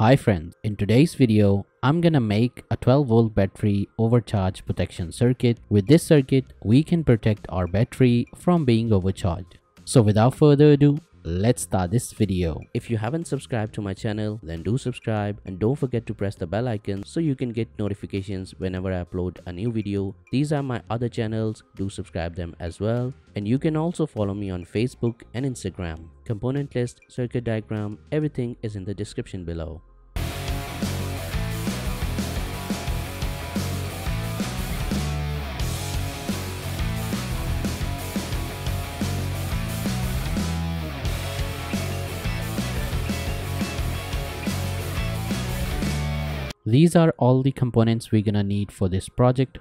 Hi friends, in today's video, I'm gonna make a 12 volt battery overcharge protection circuit. With this circuit, we can protect our battery from being overcharged. So without further ado, let's start this video. If you haven't subscribed to my channel, then do subscribe and don't forget to press the bell icon so you can get notifications whenever I upload a new video. These are my other channels, do subscribe them as well. And you can also follow me on Facebook and Instagram. Component list, circuit diagram, everything is in the description below. These are all the components we're gonna need for this project.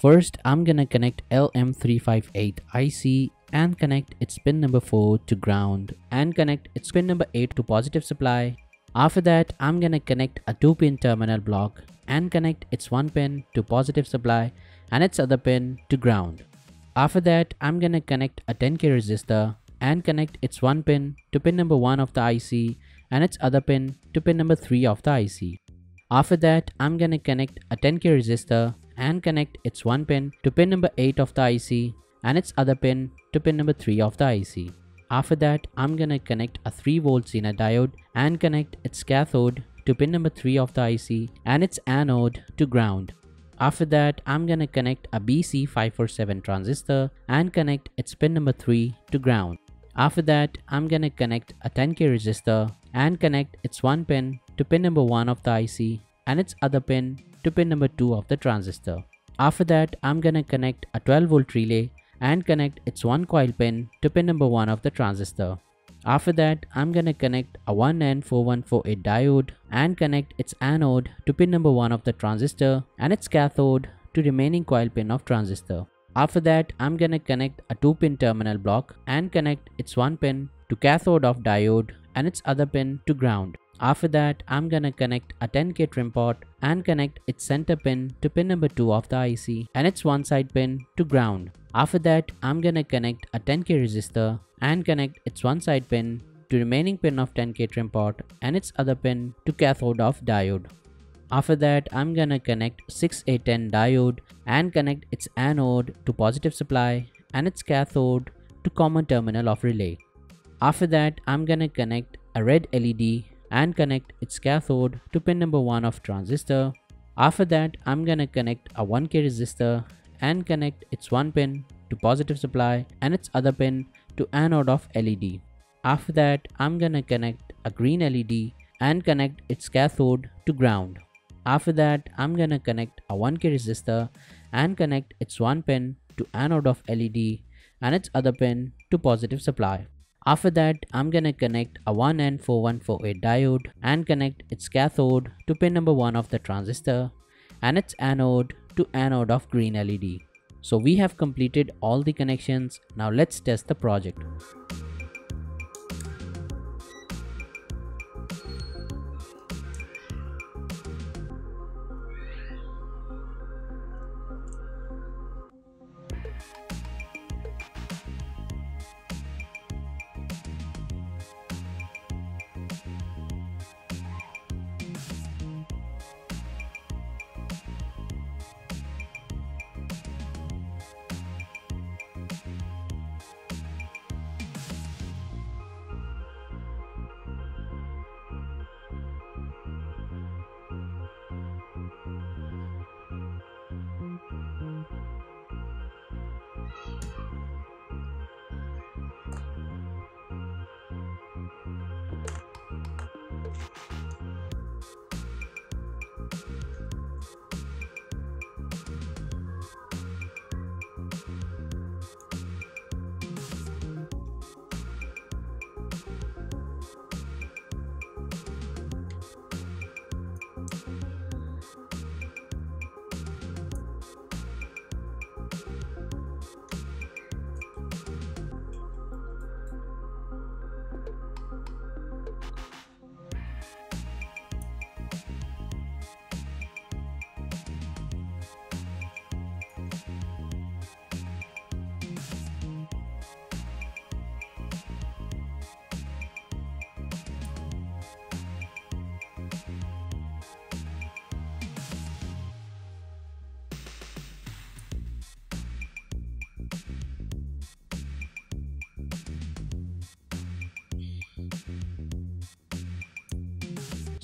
First, I'm gonna connect LM358 IC and connect its pin number 4 to ground and connect its pin number 8 to positive supply. After that, I'm gonna connect a 2 pin terminal block and connect its 1 pin to positive supply and its other pin to ground. After that, I'm gonna connect a 10k resistor and connect its 1 pin to pin number 1 of the IC and its other pin to pin number 3 of the IC. After that, I'm gonna connect a 10k resistor and connect its one pin to pin number 8 of the IC and its other pin to pin number 3 of the IC. After that, I'm gonna connect a 3 volt Zener diode and connect its cathode to pin number 3 of the IC and its anode to ground. After that, I'm gonna connect a BC547 transistor and connect its pin number 3 to ground. After that, I'm gonna connect a 10k resistor and connect its one pin to pin number 1 of the IC and its other pin to pin number 2 of the transistor. After that, I'm gonna connect a 12 volt relay and connect its one coil pin to pin number 1 of the transistor. After that, I'm gonna connect a 1N4148 diode and connect its anode to pin number 1 of the transistor and its cathode to remaining coil pin of transistor. After that, I'm gonna connect a 2 pin terminal block and connect its 1 pin to cathode of diode and its other pin to ground. After that, I'm gonna connect a 10k trim pot and connect its center pin to pin number 2 of the IC and its one side pin to ground. After that, I'm gonna connect a 10k resistor and connect its one side pin to remaining pin of 10k trim pot and its other pin to cathode of diode. After that, I'm gonna connect 6A10 diode and connect its anode to positive supply and its cathode to common terminal of relay. After that, I'm gonna connect a red LED and connect its cathode to pin number 1 of transistor. After that, I'm gonna connect a 1k resistor and connect its one pin to positive supply and its other pin to anode of LED. After that, I'm gonna connect a green LED and connect its cathode to ground. After that, I'm gonna connect a 1k resistor and connect its one pin to anode of LED and its other pin to positive supply. After that, I'm gonna connect a 1N4148 diode and connect its cathode to pin number 1 of the transistor and its anode to anode of green LED. So we have completed all the connections. Now let's test the project.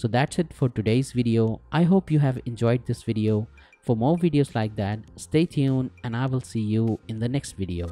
So that's it for today's video. I hope you have enjoyed this video. For more videos like that, stay tuned and I will see you in the next video.